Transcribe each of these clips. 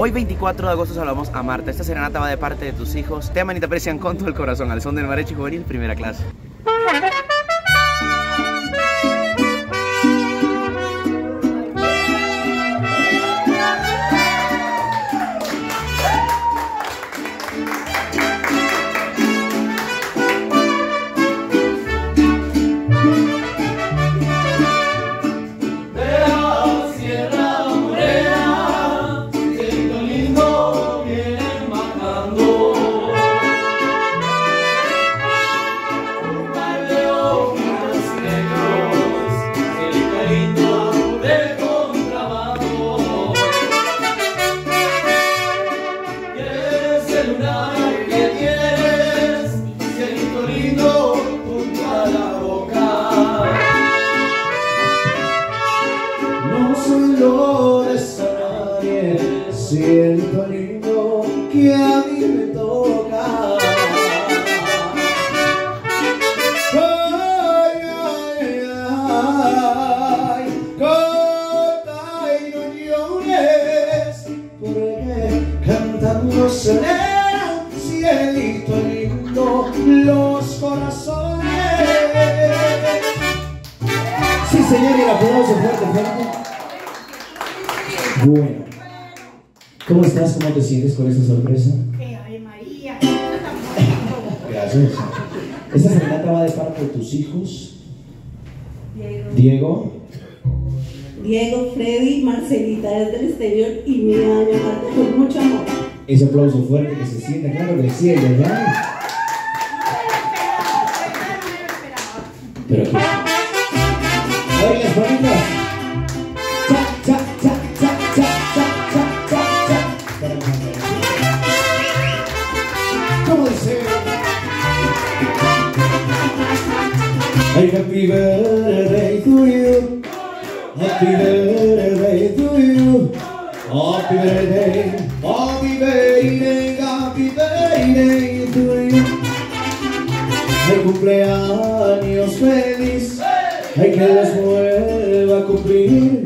Hoy 24 de agosto saludamos a Marta. Esta serenata va de parte de tus hijos. Te aman y te aprecian con todo el corazón. Al son del Mariachi Juvenil, primera clase. Cielito lindo los corazones. Sí, señor, y el aplauso fuerte, fuerte. Bueno, ¿cómo estás? ¿Cómo te sientes con esta sorpresa? Ave María. Gracias. Esta serenata va de parte de tus hijos. Diego. Diego, Freddy, Marcelita desde el exterior y mi año Marta con mucho amor. Ese aplauso fuerte que se sienta, claro que sí, ¿verdad? Pero aquí está. Las. Cha, cha, cha, cha, cha, cha, happy birthday to you. Happy birthday to you. Happy birthday birthday, happy birthday to you. El cumpleaños feliz, hay que los vuelva a cumplir,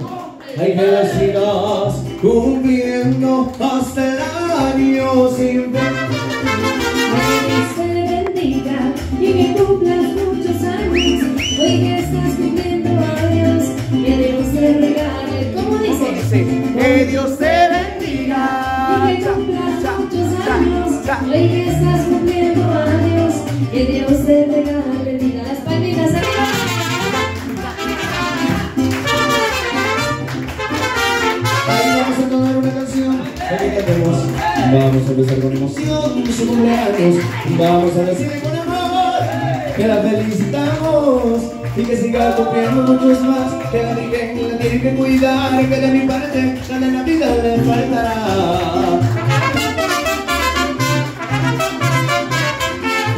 hay que los sigas cumpliendo hasta el año sin. Dios bendiga y que cumplas muchos años. Hoy que estás cumpliendo años, que Dios te regale. ¿Cómo dice? Que Dios te Hoy que estás cumpliendo años, que Dios te regale. Diga las palmitas arriba. Ahí vamos a tomar una canción. Vamos a empezar con emoción su cumpleaños. Vamos a decirle con amor que la felicitamos y que siga cumpliendo muchos más. Que la Virgen la tiene que cuidar y que de mi parte nada en la vida le faltará.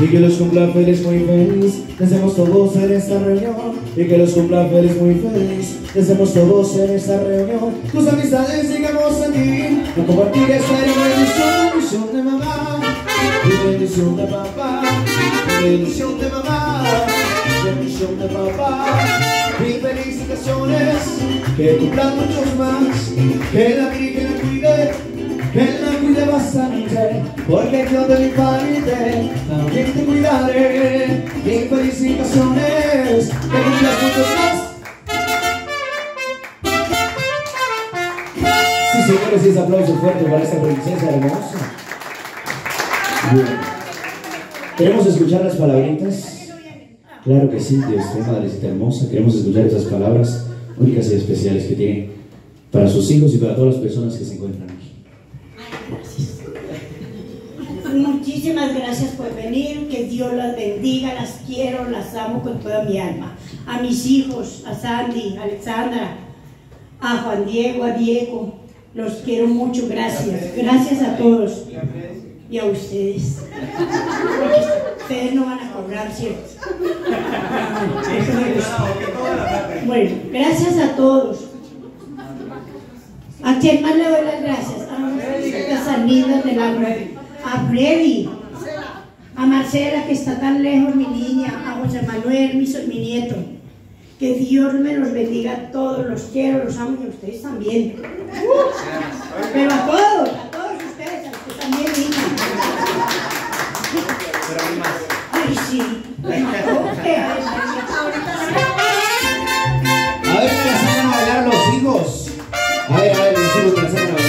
Y que los cumpla feliz, muy feliz, deseamos todos en esta reunión. Y que los cumpla feliz, muy feliz, deseamos todos en esta reunión. Tus amistades sigamos aquí, a compartir esta bendición, bendición de mamá, y bendición de papá, y bendición de mamá, y bendición de papá. Y felicitaciones, que cumplan muchos más, que la Virgen cuide. Que la porque yo mi parte también te cuidaré. Y felicitaciones, que cumplas muchos más. Sí, señores, ese aplauso fuerte para esta princesa hermosa. Bueno, ¿queremos escuchar las palabritas? Claro que sí, Dios, madrecita hermosa. Queremos escuchar esas palabras únicas y especiales que tiene para sus hijos y para todas las personas que se encuentran aquí. Muchísimas gracias por venir, que Dios las bendiga, las quiero, las amo con toda mi alma. A mis hijos, a Sandy, a Alexandra, a Juan Diego, a Diego, los quiero mucho, gracias. Gracias a todos. y a ustedes. Porque ustedes no van a cobrar, ¿cierto? Bueno, gracias a todos. ¿A quién más le doy las gracias? A estas amigas del alma. A Freddy. A Marcela, que está tan lejos, mi niña. A José Manuel, mi, mi nieto. Que Dios me los bendiga a todos. Los quiero, los amo y a ustedes también. Pero a todos, a todos ustedes, a usted también, niña. Ay, sí. A ver, la saquen a bailar los hijos. A ver, a ver, los hijos la saquen a bailar.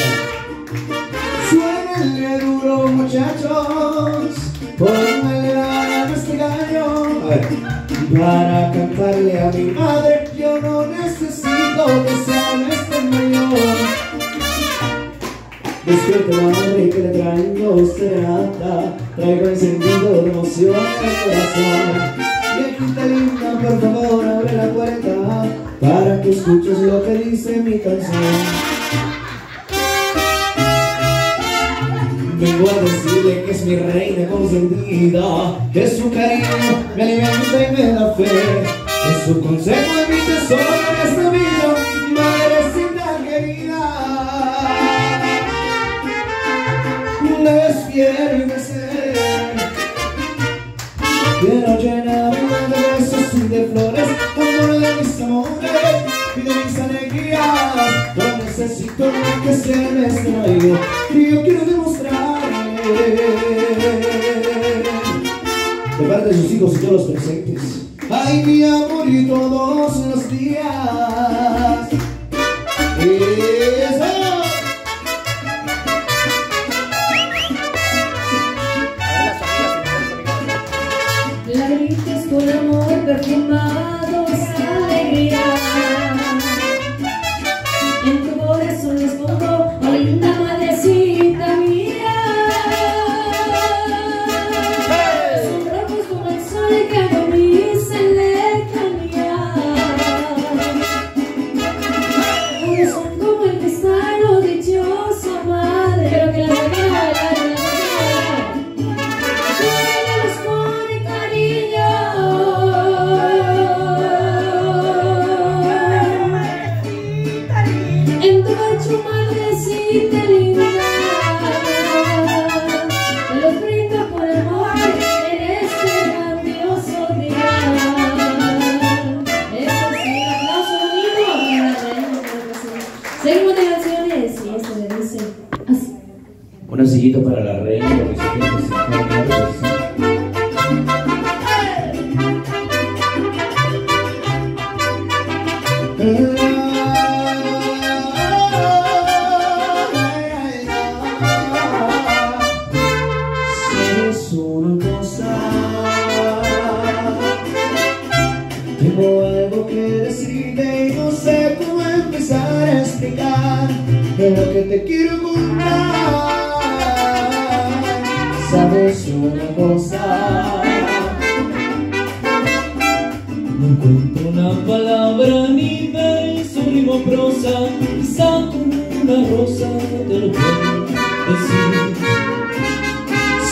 Suénenle duro, muchachos. Pónganle a este gallo. A ver. Para cantarle a mi madre, yo no necesito que sea este mayor. Despierte madre que le traigo serenata Traigo encendido de emoción el corazón Viejita linda, por favor abre la puerta Para que escuches lo que dice mi canción Vengo a decirle que es mi reina consentida. Que su cariño me alimenta y me da fe. Es su consejo y mi tesoro en esta vida Madrecita querida. Despiértese Quiero llenar de besos y de flores Amor de mis amores y de mis alegrías. No necesito que se me extraño Y yo quiero De parte de sus hijos y todos los presentes. Ay, mi amor y todos los días a explicar lo que te quiero contar. ¿Sabes una cosa? No encuentro una palabra ni verso, rimo prosa, quizá una rosa te lo puedo decir.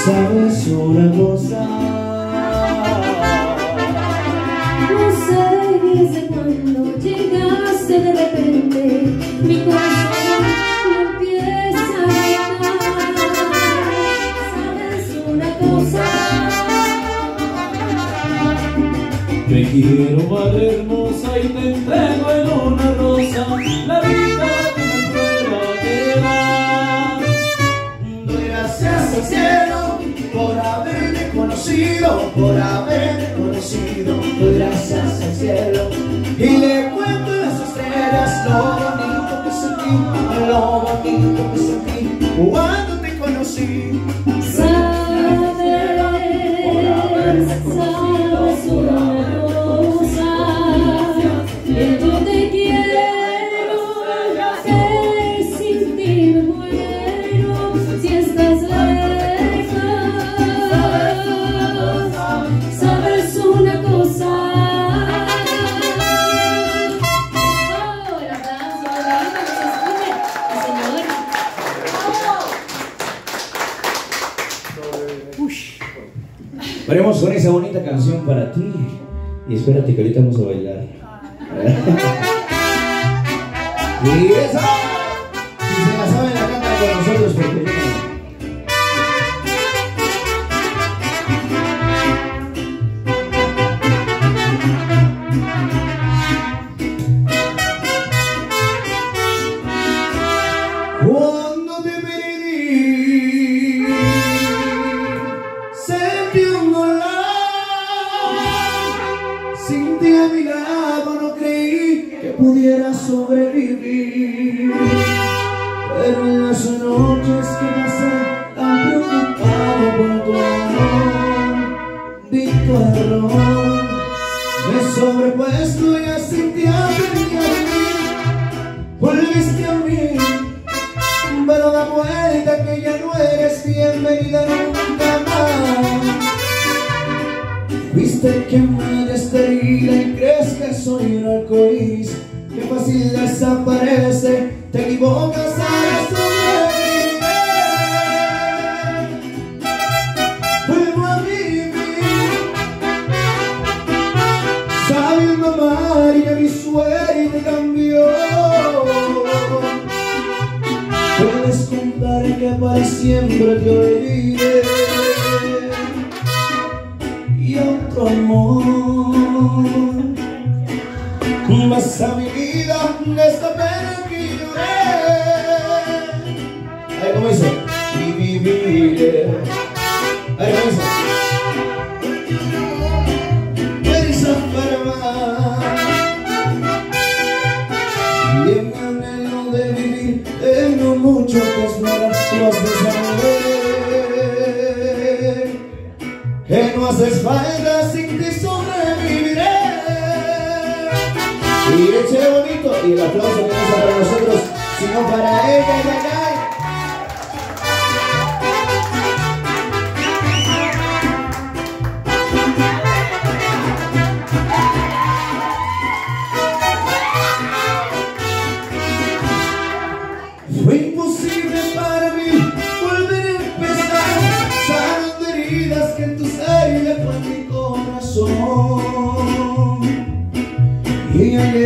¿Sabes una cosa? Quiero, madre hermosa, y te entrego en una rosa la vida que me pueda quedar. Doy gracias al cielo por haberme conocido, por haberme conocido. Doy gracias al cielo y le cuento a las estrellas lo bonito que sentí, lo bonito que sentí cuando te conocí. canción para ti. Y espérate que ahorita vamos a bailar. y eso. baby, let me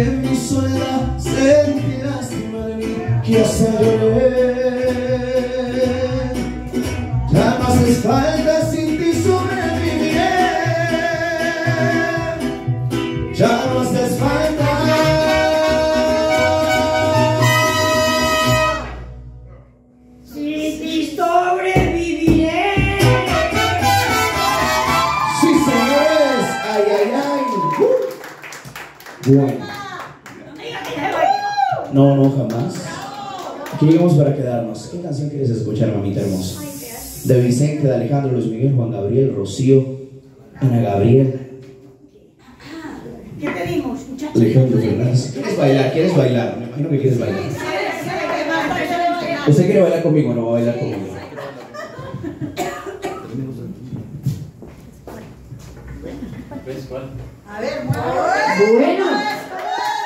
que mi soledad sentirás, madre mía, que hasta lloré. No, no, jamás. Aquí llegamos para quedarnos. ¿Qué canción quieres escuchar, mamita hermosa? De Vicente, de Alejandro, Luis Miguel, Juan Gabriel, Rocío, Ana Gabriel. ¿Qué pedimos, muchachos? ¿Quieres bailar? ¿Quieres bailar? Me imagino que quieres bailar. ¿Usted quiere bailar conmigo o no va a bailar conmigo? A ver, bueno.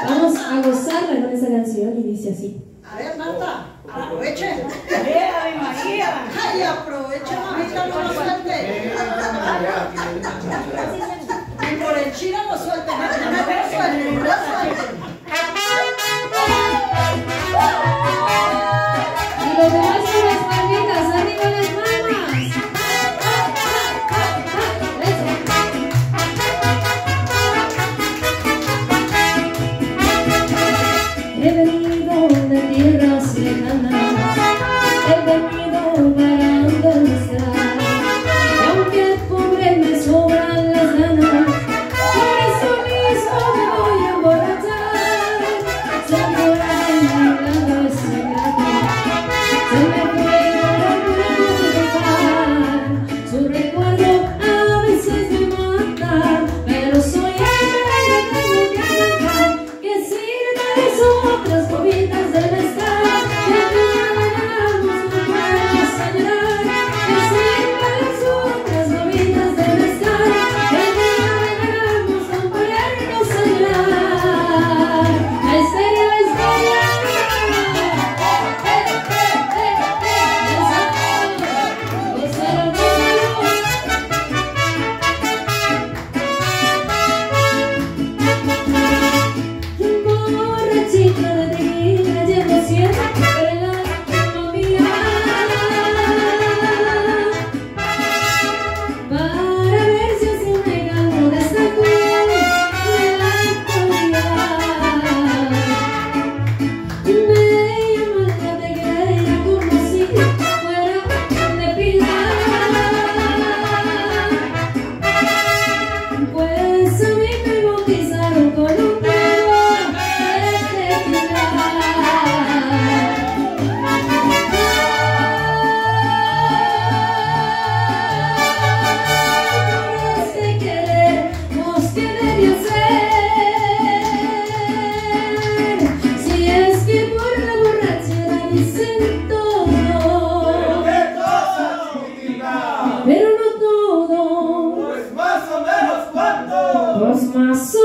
Vamos a gozarla con esa canción y dice así. A ver, Marta, aproveche. ¡Ave María! ¡Ay, aprovecha, mamita, no lo suelte! Y por el chino no lo suelte, no lo suelte. Más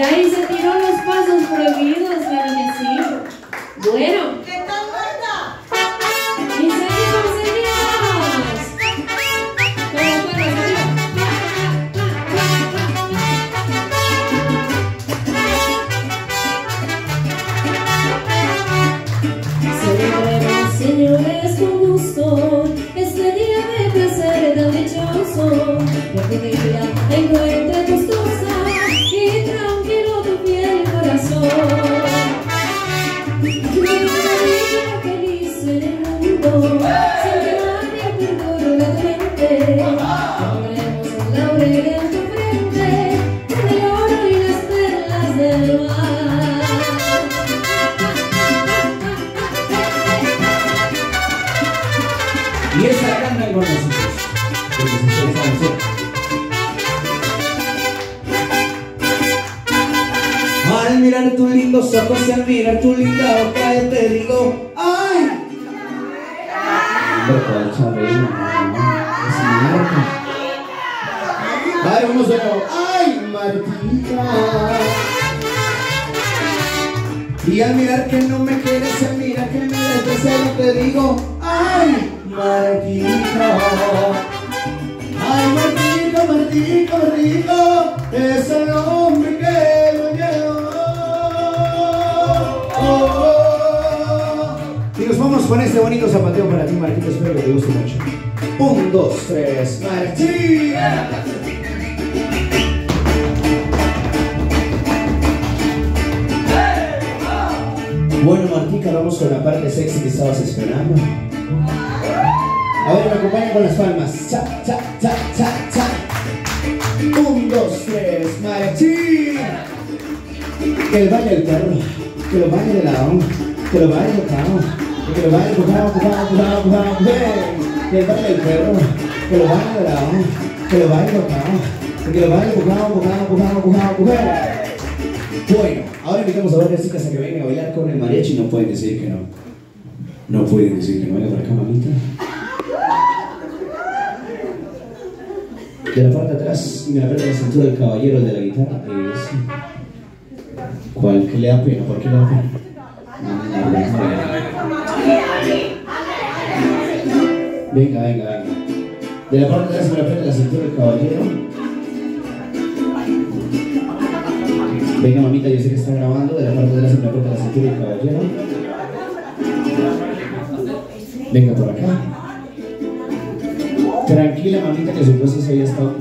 señor! Y ahí se tiró los pasos prohibidos, mi niñecito. Bueno, y al mirar tu linda boca yo te digo ¡Ay! Vale, vamos de nuevo. ¡Ay, Martita! Y al mirar que no me con este bonito zapateo para ti, Martita. Espero que te guste mucho. Un, dos, tres, Martita. Bueno, Martica, vamos con la parte sexy que estabas esperando. A ver, me acompañan con las palmas. Cha, cha, cha, cha, cha. Un, dos, tres, Martica. Que el baile del perro, que lo baile la onda, que lo baile el cabo, que lo empujado, empujado, empujado, empujado, ven. Que el perro, que lo la onda, que lo el cabo, que lo baile empujado, empujado, empujado, empujado, empujado. Bueno, ahora invitamos a varias chicas a que vengan a bailar con el mariachi y no pueden decir que no. No pueden decir que no. Venga por acá, mamita. De la parte de atrás me aprieta la cintura del caballero de la guitarra. Ese. ¿Cuál? ¿Qué le da pena? ¿Por qué le da pena? No, no, no. Venga, venga, venga. De la parte de me aprieta la cintura del caballero. Venga, mamita, yo sé que está grabando. De la parte de me aprieta la cintura del caballero. Venga por acá. Tranquila, mamita, que su puesto ya está.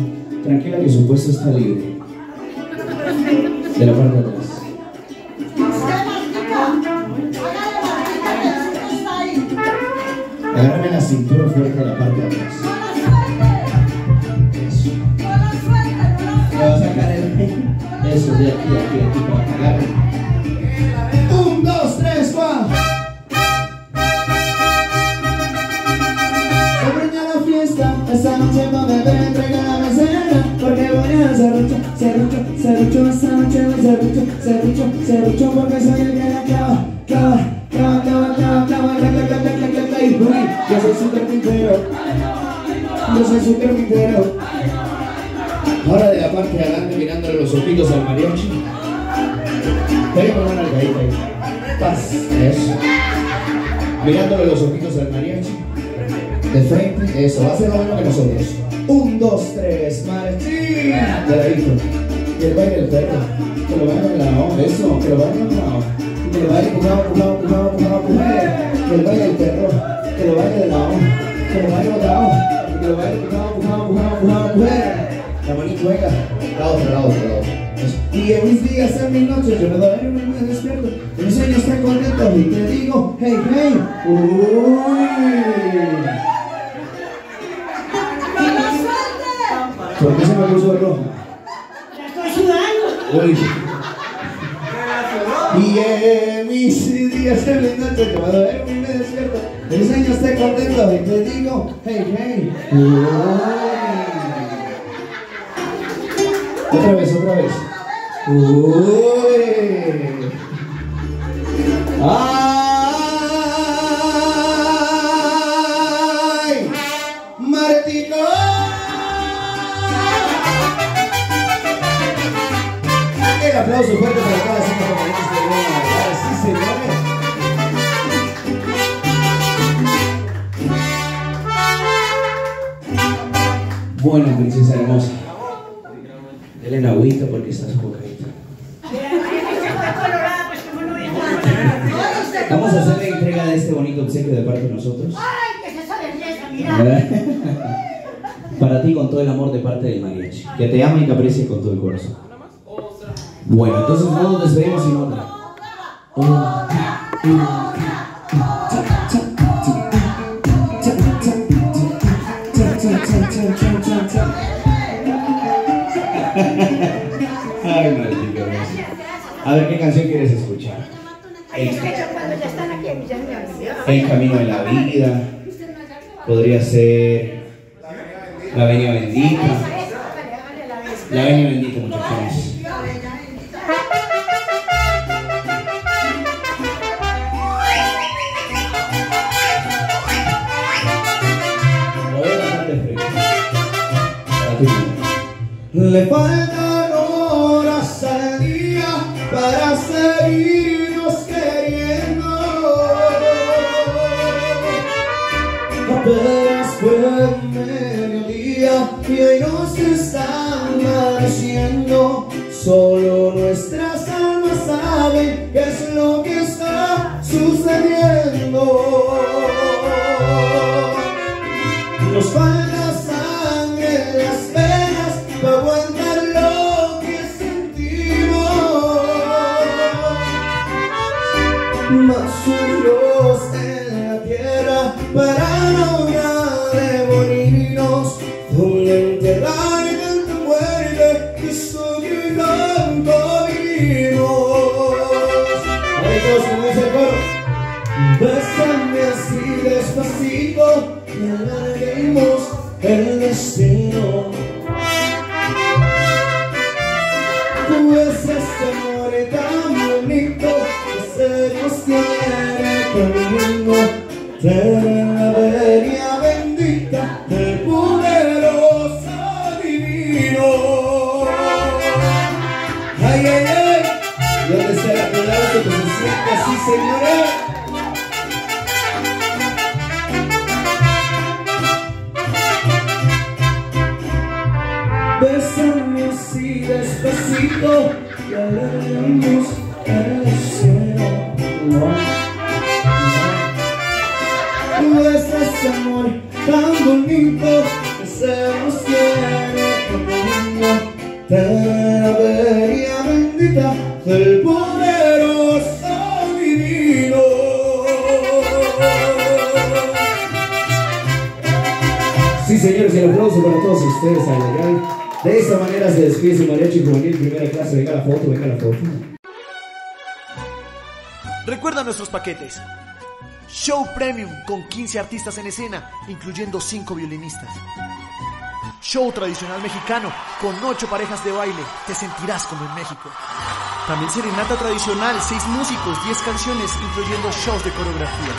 Tranquila, que su puesto está libre. De la parte de atrás. Cintura al mariachi. Poner una nalgadita ahí. Paz, eso. Mirándole los ojitos al mariachi. De frente, eso, va a ser lo mismo que nosotros. Un, dos, tres, mariachi. De ladito. Y el baile del perro. Que lo baile en la onda, eso, que lo baile en la onda. Que lo empujado, empujado, empujado, empujado, empujado. Que el baile del perro. Que lo baile de la onda. Que lo baile botado. Que lo empujado, empujado, empujado, empujado, empujado. La manita juega, la otra, la otra, la otra. Y en mis días, en mis noches, yo me duermo y me despierto. En mis sueños estoy contento y te digo, hey, hey, uy. ¿Por qué se me puso el rojo? Ya estoy sudando. Uy. Y en mis días, en mis noches, yo me duermo y me despierto. En mis sueños estoy contento y te digo, hey, hey, uy. Otra vez, otra vez. Uy. Ay, Martino. El aplauso fuerte para cada cinco compañeros que vienen a bailar. Sí, señores. Bueno. La agüita porque estás sofocadita. Vamos a hacer la entrega de este bonito obsequio de parte de nosotros. Ay, que es esa belleza, mira. Para ti con todo el amor de parte del mariachi, que te ama y te aprecia con todo el corazón. Bueno, entonces no nos despedimos sin otra. A ver, ¿qué canción quieres escuchar? El, camino de la vida. Podría ser La Venia Bendita. La Venia Bendita, muchachos. Le falta seguirnos queriendo. Apenas fue mediodía y hoy nos están amaneciendo. Solo alguien, eh? Y donde sea se sienta así, señores. Besamos y despacito y leemos el cielo. Tú estás amor tan bonito, deseamos que del poderoso divino. Sí, señores, el aplauso para todos ustedes. De esta manera se despide su mariachi juvenil primera clase. Venga la foto, venga la foto. Recuerda nuestros paquetes. Show Premium con 15 artistas en escena, incluyendo 5 violinistas. show tradicional mexicano con ocho parejas de baile. Te sentirás como en México. También serenata tradicional, seis músicos, diez canciones, incluyendo shows de coreografías.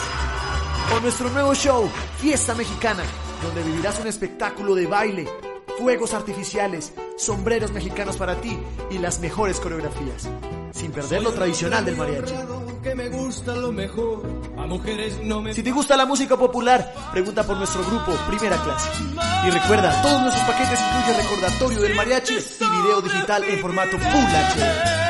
O nuestro nuevo show, Fiesta Mexicana, donde vivirás un espectáculo de baile, fuegos artificiales, sombreros mexicanos para ti y las mejores coreografías. Sin perder lo tradicional del mariachi. Si te gusta la música popular, pregunta por nuestro grupo Primera Clase. Y recuerda, todos nuestros paquetes incluyen recordatorio del mariachi y video digital en formato Full HD.